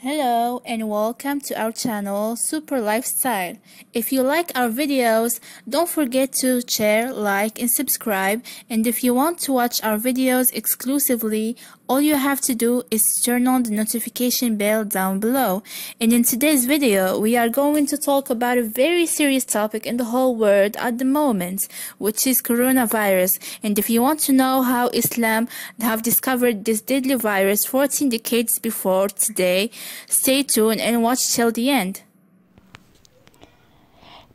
Hello and welcome to our channel Super Lifestyle. If you like our videos, don't forget to share, like and subscribe and if you want to watch our videos exclusively, all you have to do is turn on the notification bell down below. And in today's video, we are going to talk about a very serious topic in the whole world at the moment, which is coronavirus. And if you want to know how Islam have discovered this deadly virus 14 decades before today, stay tuned and watch till the end.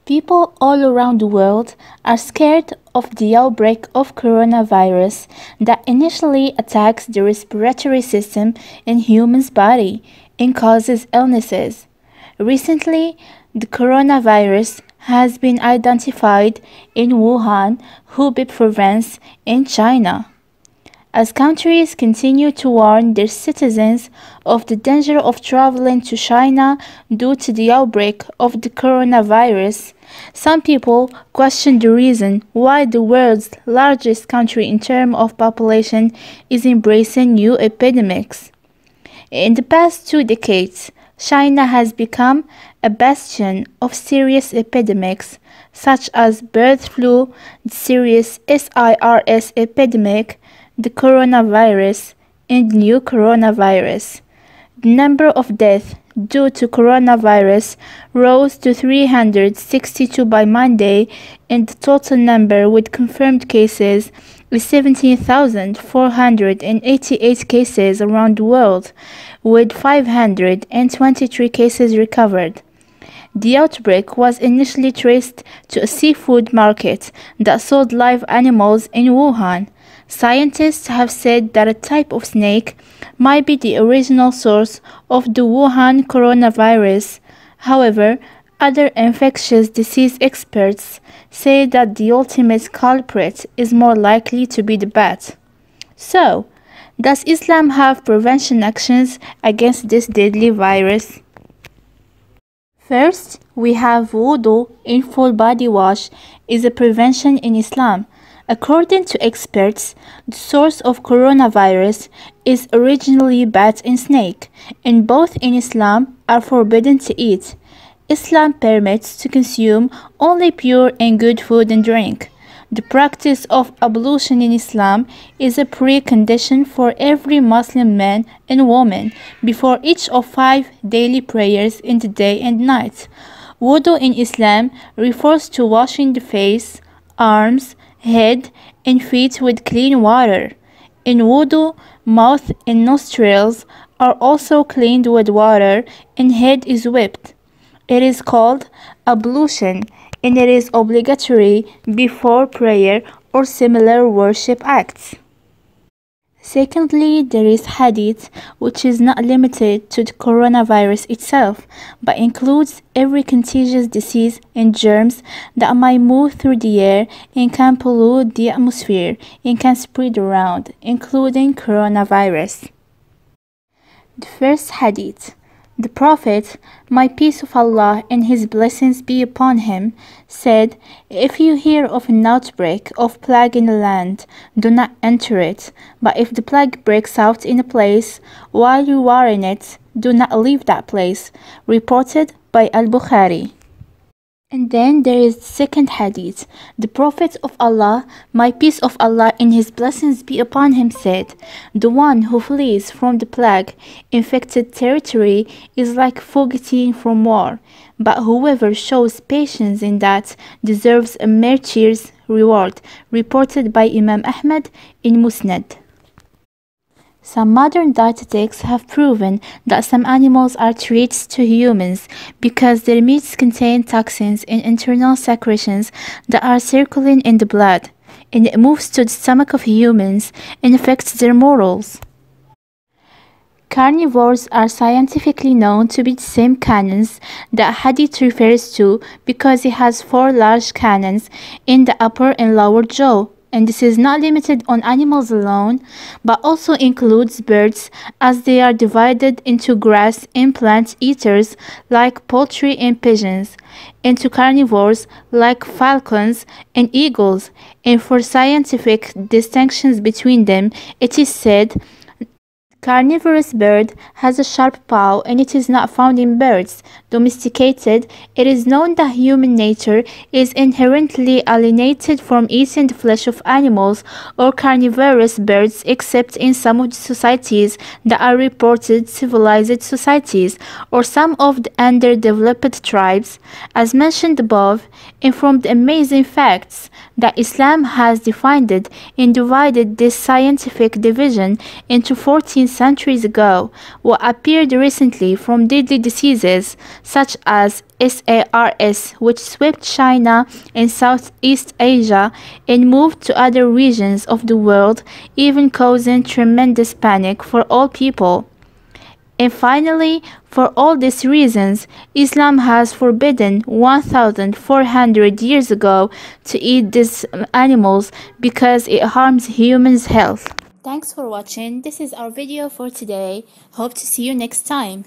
People all around the world are scared of the outbreak of coronavirus that initially attacks the respiratory system in humans' body and causes illnesses. Recently, the coronavirus has been identified in Wuhan, Hubei province in China as countries continue to warn their citizens of the danger of traveling to China due to the outbreak of the coronavirus. Some people question the reason why the world's largest country in terms of population is embracing new epidemics. In the past two decades, China has become a bastion of serious epidemics such as bird flu, the serious SARS epidemic, the coronavirus and new coronavirus. The number of deaths due to coronavirus rose to 362 by Monday, and the total number with confirmed cases is 17,488 cases around the world, with 523 cases recovered. The outbreak was initially traced to a seafood market that sold live animals in Wuhan. Scientists have said that a type of snake might be the original source of the Wuhan coronavirus. However, other infectious disease experts say that the ultimate culprit is more likely to be the bat. So, does Islam have prevention actions against this deadly virus? First, we have wudu in full body wash is a prevention in Islam. According to experts, the source of coronavirus is originally bat and snake, and both in Islam are forbidden to eat. Islam permits to consume only pure and good food and drink. The practice of ablution in Islam is a precondition for every Muslim man and woman before each of five daily prayers in the day and night. Wudu in Islam refers to washing the face, arms, head, and feet with clean water. In wudu, mouth and nostrils are also cleaned with water and head is whipped. It is called ablution and it is obligatory before prayer or similar worship acts. Secondly, there is hadith, which is not limited to the coronavirus itself, but includes every contagious disease and germs that might move through the air and can pollute the atmosphere and can spread around, including coronavirus. The first hadith the Prophet, my peace of Allah and his blessings be upon him, said, If you hear of an outbreak of plague in a land, do not enter it. But if the plague breaks out in a place, while you are in it, do not leave that place. Reported by Al-Bukhari. And then there is the second hadith. The Prophet of Allah, my peace of Allah and his blessings be upon him, said, The one who flees from the plague infected territory is like fugiting from war, but whoever shows patience in that deserves a martyr's reward, reported by Imam Ahmad in Musnad. Some modern dietetics have proven that some animals are threats to humans because their meats contain toxins and internal secretions that are circulating in the blood, and it moves to the stomach of humans and affects their morals. Carnivores are scientifically known to be the same canines that Hadith refers to because it has four large canines in the upper and lower jaw and this is not limited on animals alone, but also includes birds as they are divided into grass and plant eaters like poultry and pigeons, into carnivores like falcons and eagles, and for scientific distinctions between them, it is said Carnivorous bird has a sharp paw and it is not found in birds. Domesticated, it is known that human nature is inherently alienated from eating the flesh of animals or carnivorous birds except in some of the societies that are reported civilized societies or some of the underdeveloped tribes. As mentioned above, and from the amazing facts that Islam has defined it and divided this scientific division into 14 centuries ago, what appeared recently from deadly diseases such as SARS, which swept China and Southeast Asia and moved to other regions of the world, even causing tremendous panic for all people. And finally, for all these reasons, Islam has forbidden 1400 years ago to eat these animals because it harms humans' health. Thanks for watching. This is our video for today. Hope to see you next time.